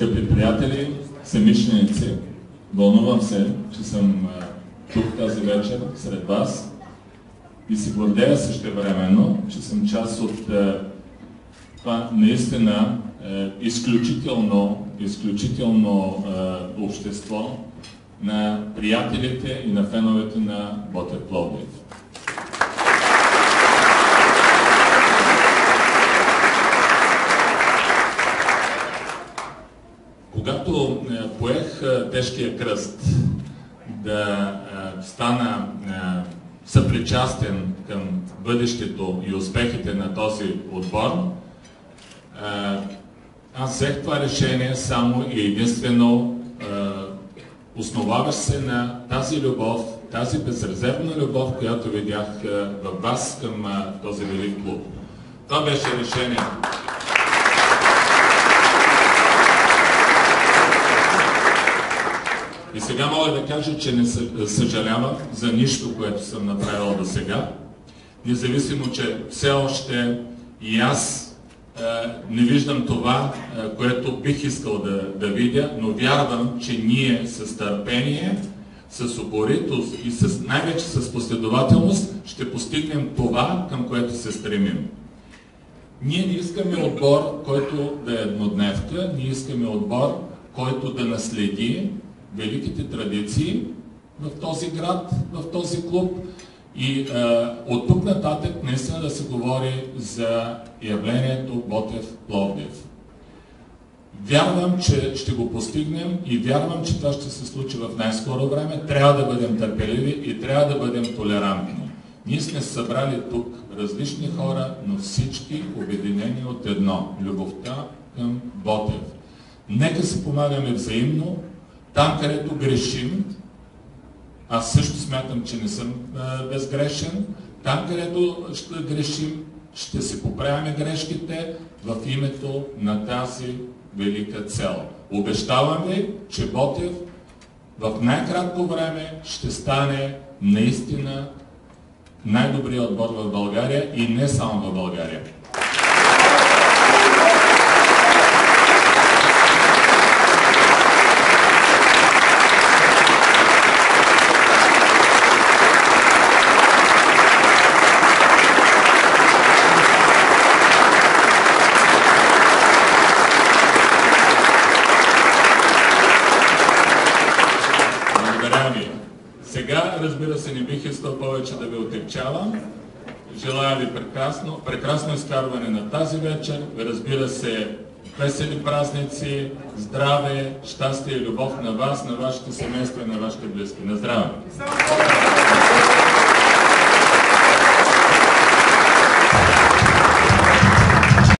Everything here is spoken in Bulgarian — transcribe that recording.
скъпи приятели, семишленици, вълнувам се, че съм е, тук тази вечер сред вас и се гордея същевременно, че съм част от е, това наистина е, изключително, изключително общество на приятелите и на феновете на Ботев Пловдив. Тежкия кръст да стана съпричастен към бъдещето и успехите на този отбор, аз взех това решение само и единствено основаваш се на тази любов, тази безрезервна любов, която видях във вас към този велик клуб. Това беше решението. Сега мога да кажа, че не съжалявам за нищо, което съм направил до сега. Независимо, че все още и аз е, не виждам това, е, което бих искал да, да видя, но вярвам, че ние с търпение, с упоритост и с, най-вече с последователност ще постигнем това, към което се стремим. Ние не искаме отбор, който да е еднодневка, ние искаме отбор, който да наследи великите традиции в този град, в този клуб и а, от тук нататък наистина да се говори за явлението Ботев-Пловдив. Вярвам, че ще го постигнем и вярвам, че това ще се случи в най-скоро време. Трябва да бъдем търпеливи и трябва да бъдем толерантни. Ние сме събрали тук различни хора, но всички обединени от едно – любовта към Ботев. Нека се помагаме взаимно, там, където грешим, аз също смятам, че не съм а, безгрешен, там, където ще грешим, ще се поправяме грешките в името на тази велика цел. Обещавам ви, че Ботев в най-кратко време ще стане наистина най-добрият отбор в България и не само в България. Сега, разбира се, не бих искал повече да ви отекчавам. Желая ви прекрасно, прекрасно изкарване на тази вечер. Разбира се, весели празници, здраве, щастие и любов на вас, на вашите семейства и на вашите близки. На здраве!